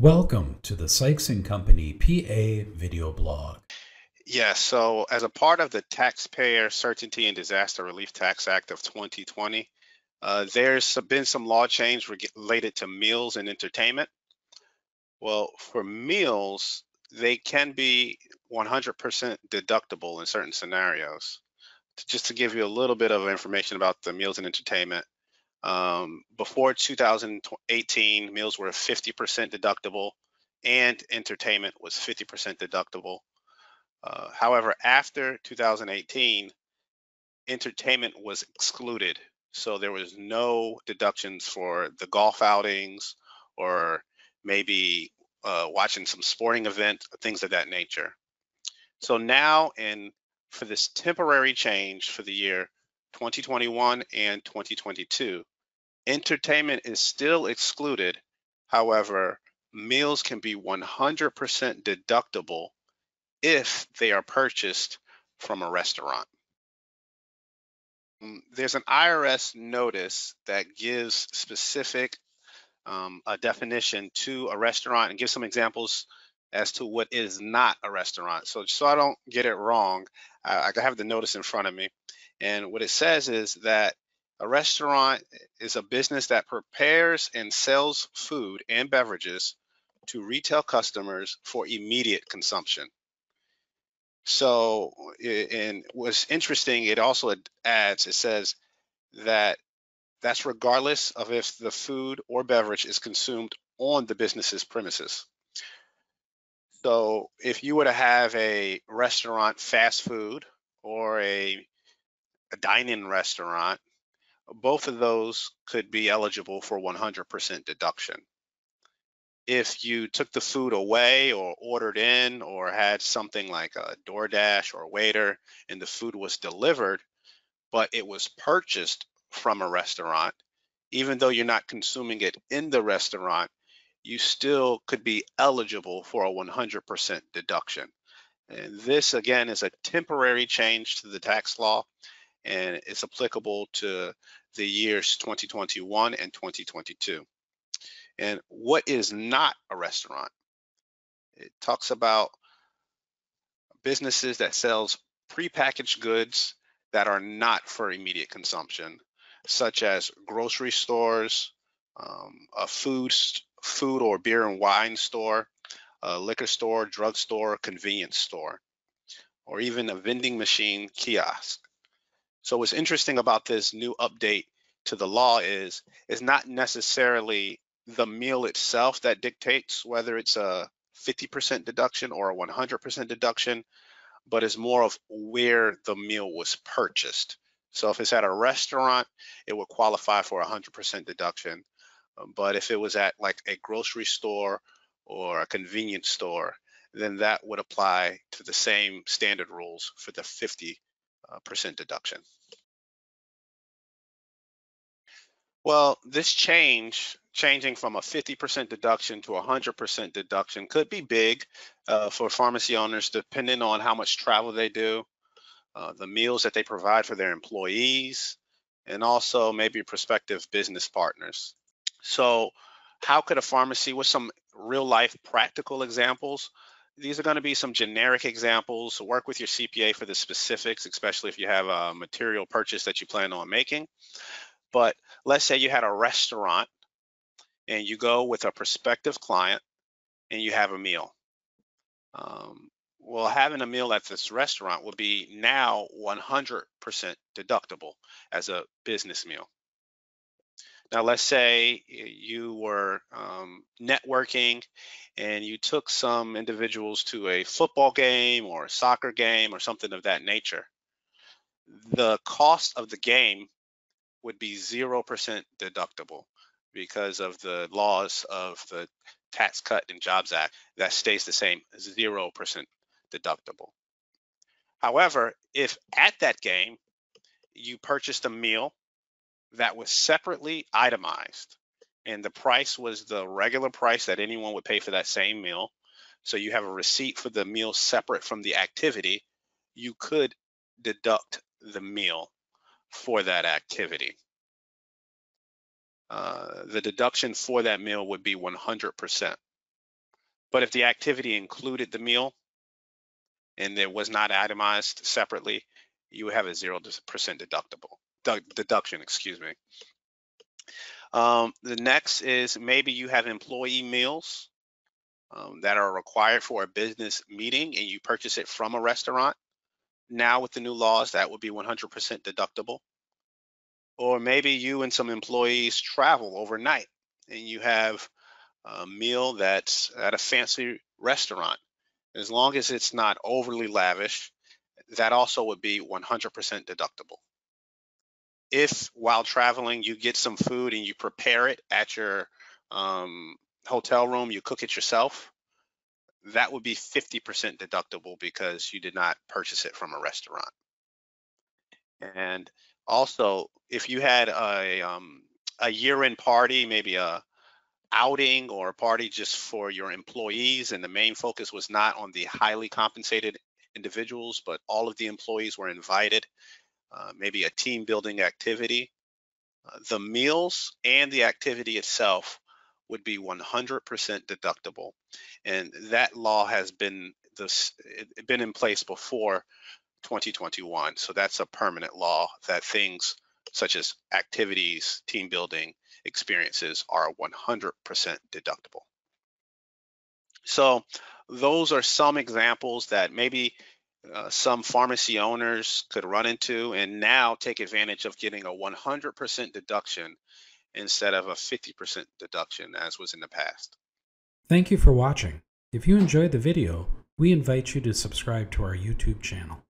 Welcome to the Sykes and Company PA video blog. Yeah, so as a part of the Taxpayer Certainty and Disaster Relief Tax Act of 2020, uh, there's been some law change related to meals and entertainment. Well, for meals, they can be 100% deductible in certain scenarios. Just to give you a little bit of information about the meals and entertainment, um, before 2018, meals were 50% deductible and entertainment was 50% deductible. Uh, however, after 2018, entertainment was excluded. So there was no deductions for the golf outings or maybe uh, watching some sporting event, things of that nature. So now, and for this temporary change for the year 2021 and 2022. Entertainment is still excluded. However, meals can be 100% deductible if they are purchased from a restaurant. Mm, there's an IRS notice that gives specific um, a definition to a restaurant and gives some examples as to what is not a restaurant. So, so I don't get it wrong, I, I have the notice in front of me. And what it says is that a restaurant is a business that prepares and sells food and beverages to retail customers for immediate consumption. So, and what's interesting, it also adds, it says that that's regardless of if the food or beverage is consumed on the business's premises. So if you were to have a restaurant fast food or a, a dine-in restaurant, both of those could be eligible for 100% deduction. If you took the food away or ordered in or had something like a DoorDash or Waitr and the food was delivered, but it was purchased from a restaurant, even though you're not consuming it in the restaurant, you still could be eligible for a 100% deduction. And this again is a temporary change to the tax law and it's applicable to the years 2021 and 2022. And what is not a restaurant? It talks about businesses that sells prepackaged goods that are not for immediate consumption, such as grocery stores, um, a food, food or beer and wine store, a liquor store, drugstore, convenience store, or even a vending machine kiosk. So what's interesting about this new update to the law is it's not necessarily the meal itself that dictates whether it's a 50% deduction or a 100% deduction, but it's more of where the meal was purchased. So if it's at a restaurant, it would qualify for a 100% deduction. Um, but if it was at like a grocery store or a convenience store, then that would apply to the same standard rules for the 50% uh, deduction. Well, this change, changing from a 50% deduction to a 100% deduction could be big uh, for pharmacy owners depending on how much travel they do, uh, the meals that they provide for their employees, and also maybe prospective business partners. So how could a pharmacy, with some real life practical examples, these are going to be some generic examples. Work with your CPA for the specifics, especially if you have a material purchase that you plan on making. But let's say you had a restaurant and you go with a prospective client and you have a meal. Um, well, having a meal at this restaurant will be now 100% deductible as a business meal. Now, let's say you were um, networking and you took some individuals to a football game or a soccer game or something of that nature. The cost of the game would be 0% deductible because of the laws of the Tax Cut and Jobs Act. That stays the same, 0% deductible. However, if at that game you purchased a meal that was separately itemized and the price was the regular price that anyone would pay for that same meal. So you have a receipt for the meal separate from the activity, you could deduct the meal for that activity. Uh, the deduction for that meal would be 100%. But if the activity included the meal and it was not itemized separately, you would have a 0% deductible, deduction, excuse me. Um, the next is maybe you have employee meals um, that are required for a business meeting and you purchase it from a restaurant. Now with the new laws, that would be 100% deductible. Or maybe you and some employees travel overnight and you have a meal that's at a fancy restaurant. As long as it's not overly lavish, that also would be 100% deductible. If while traveling you get some food and you prepare it at your um, hotel room, you cook it yourself, that would be 50% deductible because you did not purchase it from a restaurant. And also, if you had a um, a year-end party, maybe a outing or a party just for your employees, and the main focus was not on the highly compensated individuals, but all of the employees were invited, uh, maybe a team building activity. Uh, the meals and the activity itself would be 100% deductible. And that law has been this been in place before 2021. So that's a permanent law that things such as activities, team building, experiences are 100% deductible. So those are some examples that maybe uh, some pharmacy owners could run into and now take advantage of getting a 100% deduction instead of a 50% deduction as was in the past. Thank you for watching. If you enjoyed the video, we invite you to subscribe to our YouTube channel.